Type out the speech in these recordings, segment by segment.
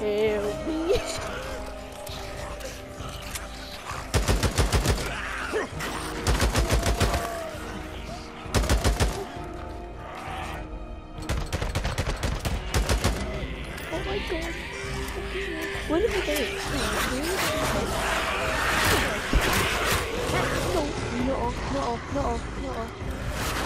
Help me. oh my god. Where did we? No, no, no, no, no.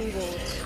Three bullets.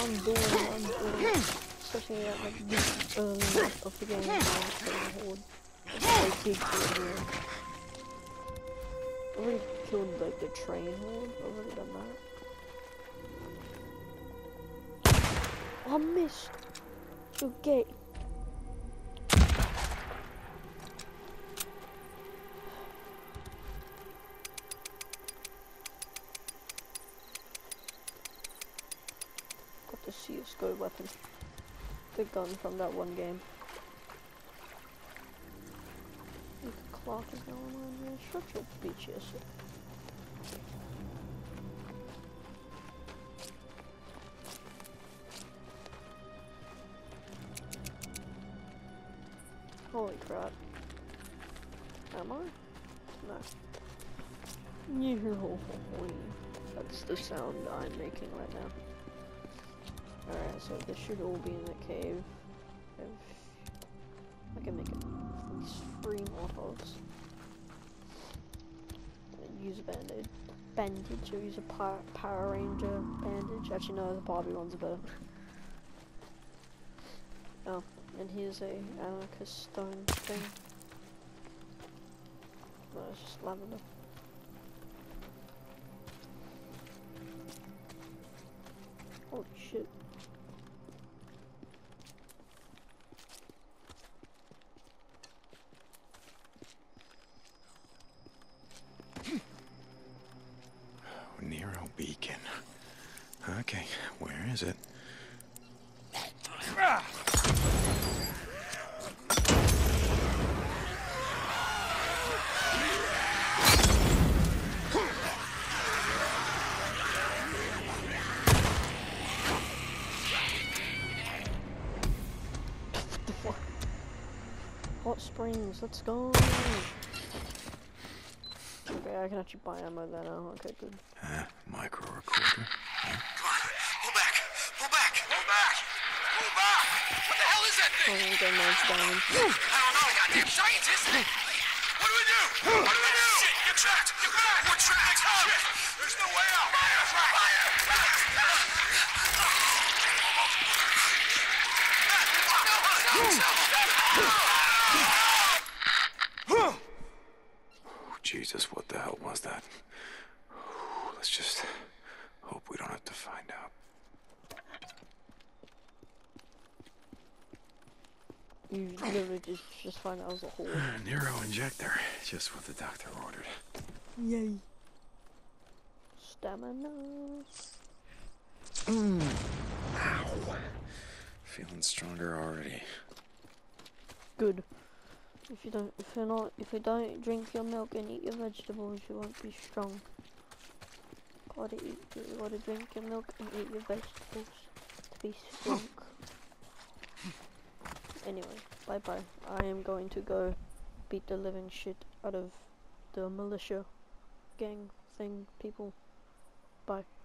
I'm doing, I'm doing. Especially at like early um, of the game, I'm. I. I already killed like the train horde. I've already done that. I missed. You gay. CSGO weapon. The gun from that one game. The clock is going on here. Shut your bitches. Holy crap. Am I? No. That's the sound I'm making right now. Alright, so this should all be in the cave. If I can make at least three more holes. Use a bandage. Bandage, or use a Power, Power Ranger bandage. Actually, no, the Barbie one's better. Oh, and here's a anarchist stone thing. No, it's just lavender. Holy shit. Where is it? Hot springs, let's go. Okay, I can actually buy ammo there now. Okay, good. Uh, micro recorder. Come on, pull back, pull back, pull back, pull back. What the hell is that I'm gonna get most damage. I don't know, goddamn scientist. What do we do? What do we do? Shit, you're trapped. Back. We're trapped. Shit. There's no way out. Fire! Fire! Oh, Jesus, what the hell was that? Let's just hope we don't have to find out. You literally just, just find out as a horde. Nero injector, just what the doctor ordered. Yay. Stamina. Mmm. Ow. Feeling stronger already. Good. If you don't, if you're not, if you don't drink your milk and eat your vegetables, you won't be strong. Gotta eat, you gotta drink your milk and eat your vegetables to be strong. Anyway, bye bye. I am going to go beat the living shit out of the militia gang thing people. Bye.